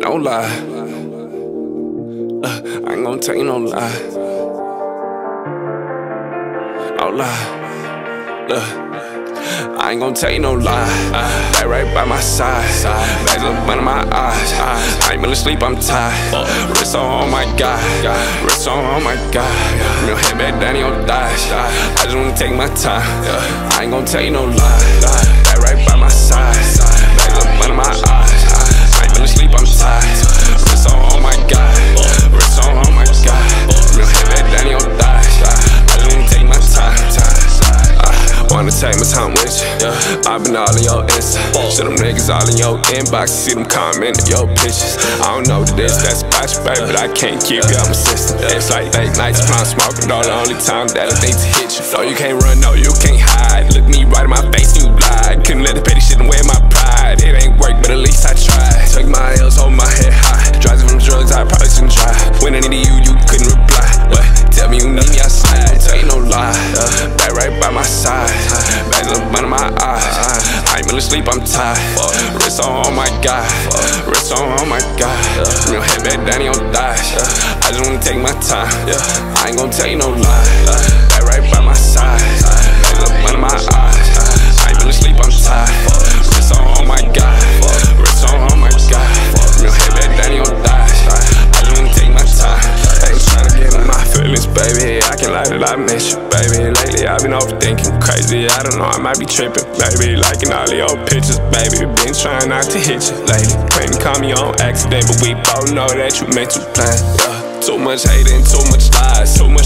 No lie. Uh, I ain't gonna tell you no lie. No lie. Look. I ain't gon' tell you no lie. Back right by my side. Bags up under my eyes. I ain't been asleep, I'm tired. Wrist on, oh my god. Wrist on, oh my god. Real head back down your thighs. I just wanna take my time. I ain't gon' tell you no lie. Yeah. i been all in your Insta. See them niggas all in your inbox. See them commenting your pictures. I don't know what it is that's about you, but I can't keep you out my system. It's like late nights, I'm smoking. All the only time that I think to hit you. No, you can't run, no, you can't hide. Look me right in my face, Asleep, I'm tired. Wrist on, oh my god. Wrist on, oh my god. Real head back down your thighs. I just wanna take my time. I ain't gon' tell you no lie. Baby. I can lie that I miss you, baby. Lately I've been overthinking crazy. I don't know, I might be tripping, baby. Liking all your pictures, baby. Been trying not to hit you lately. Claim to call me on accident, but we both know that you meant to plan. Yeah. Too much hate and too much lies. Too much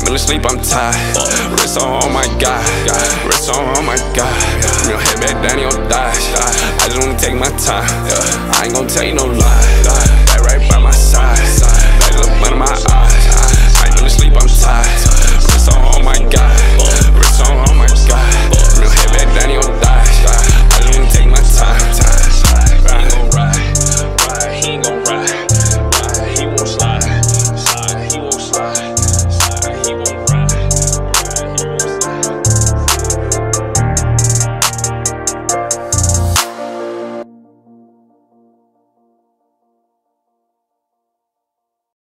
Ain't been asleep, I'm tired. Wrist on, oh my god. Wrist on, oh my god. Real head back down your thighs. I just wanna take my time. I ain't gon' tell you no lie.